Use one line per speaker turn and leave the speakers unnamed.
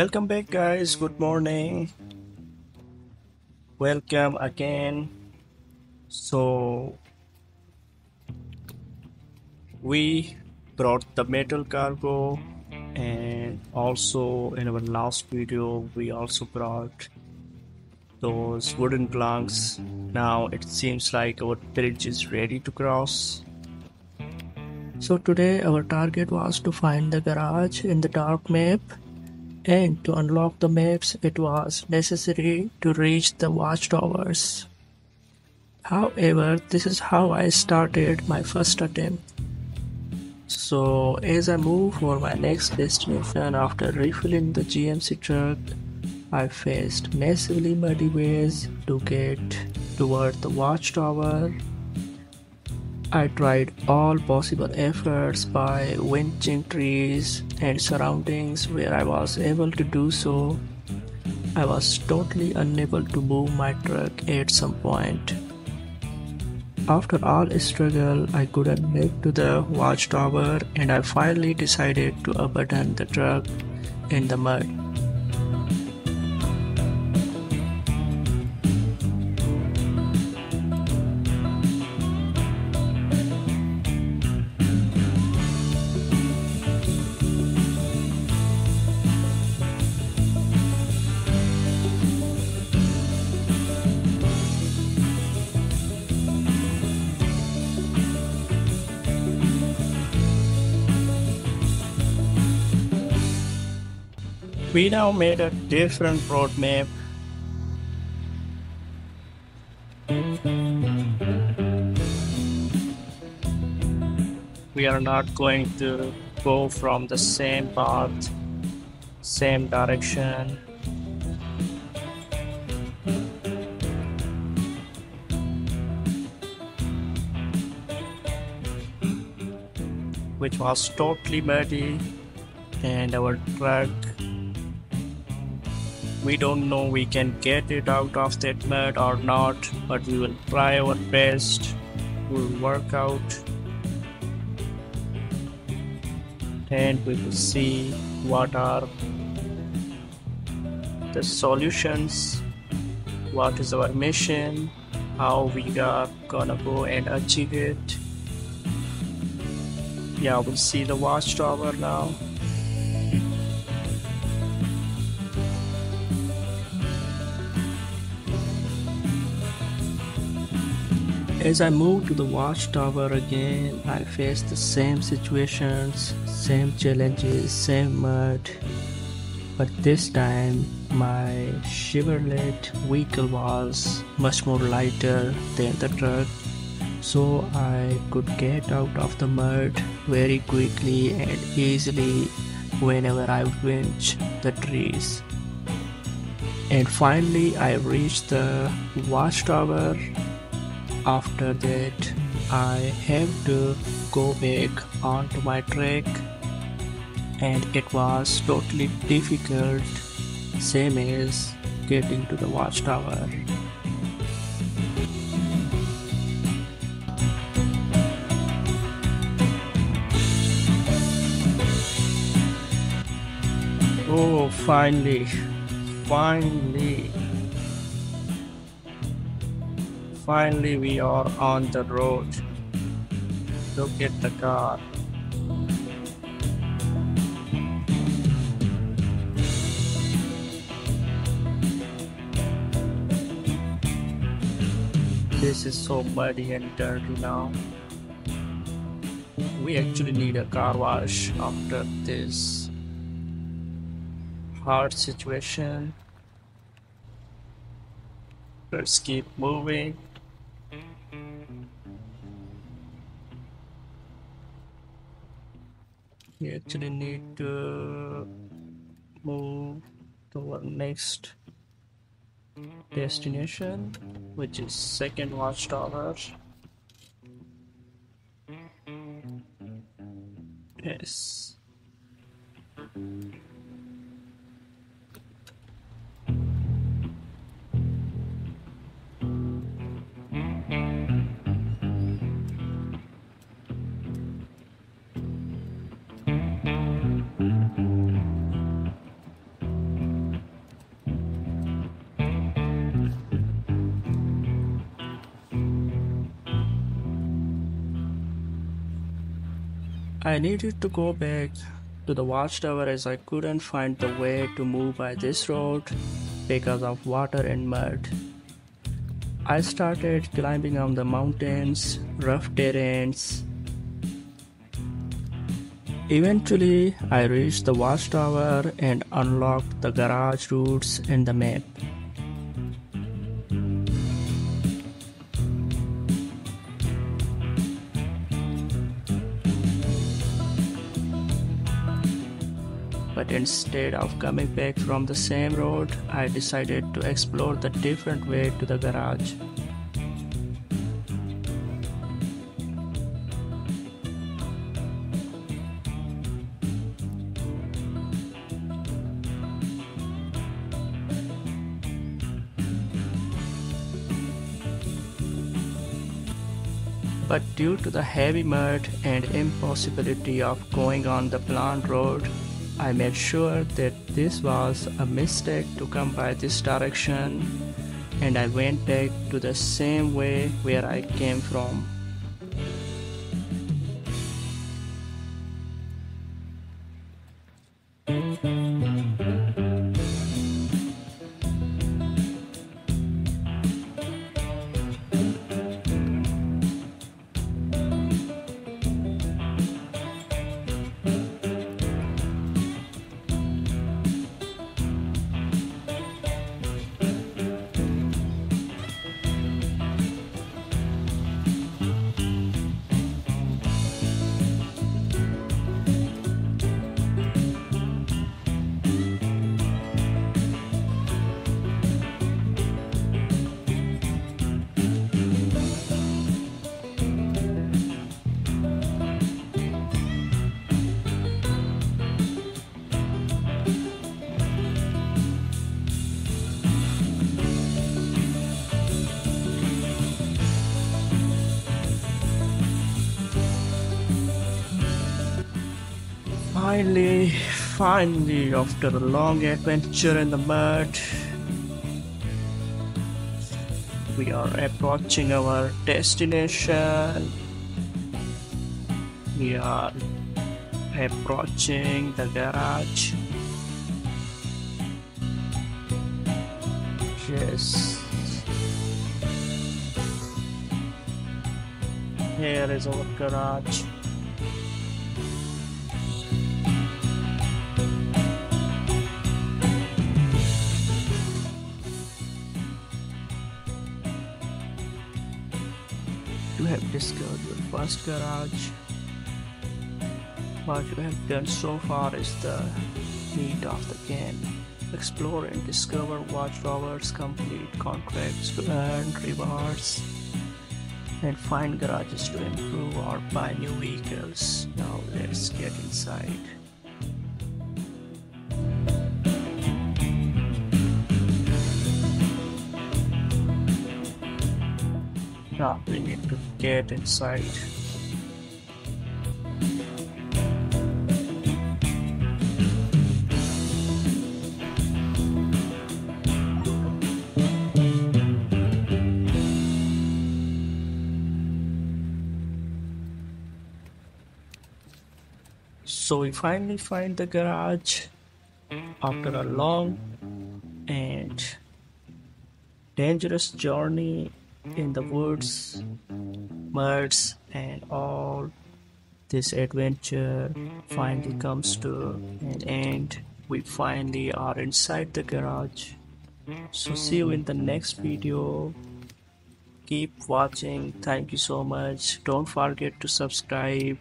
Welcome back, guys. Good morning. Welcome again. So, we brought the metal cargo, and also in our last video, we also brought those wooden planks. Now it seems like our bridge is ready to cross. So today our target was to find the garage in the dark map and to unlock the maps it was necessary to reach the watchtowers. However, this is how I started my first attempt. So as I move for my next destination after refilling the GMC truck, I faced massively muddy ways to get toward the watchtower I tried all possible efforts by winching trees and surroundings where I was able to do so. I was totally unable to move my truck at some point. After all struggle, I couldn't make to the watchtower and I finally decided to abandon the truck in the mud. We now made a different roadmap. We are not going to go from the same path, same direction. Which was totally muddy, and our truck we don't know we can get it out of that mud or not but we will try our best. We'll work out. And we will see what are the solutions what is our mission how we are gonna go and achieve it. Yeah we'll see the watchtower now As I moved to the watchtower again, I faced the same situations, same challenges, same mud. But this time, my Chevrolet vehicle was much more lighter than the truck, so I could get out of the mud very quickly and easily whenever I winch the trees. And finally, I reached the watchtower after that I have to go back onto my track and it was totally difficult same as getting to the watchtower. Oh finally finally Finally, we are on the road. Look at the car. This is so muddy and dirty now. We actually need a car wash after this hard situation. Let's keep moving. We actually need to move to our next destination which is second watchtower yes I needed to go back to the watchtower as I couldn't find the way to move by this road because of water and mud. I started climbing on the mountains, rough terrains. Eventually, I reached the watchtower and unlocked the garage routes and the map. But instead of coming back from the same road, I decided to explore the different way to the garage. But due to the heavy mud and impossibility of going on the plant road, I made sure that this was a mistake to come by this direction and I went back to the same way where I came from. Finally, finally, after a long adventure in the mud, we are approaching our destination. We are approaching the garage. Yes. Here is our garage. You have discovered your first garage. What you have done so far is the meat of the game. Explore and discover watchtowers, complete contracts to earn rewards, and find garages to improve or buy new vehicles. Now let's get inside. Now we need to get inside. So we finally find the garage after a long and dangerous journey in the woods, muds, and all. This adventure finally comes to an end. We finally are inside the garage. So, see you in the next video. Keep watching. Thank you so much. Don't forget to subscribe.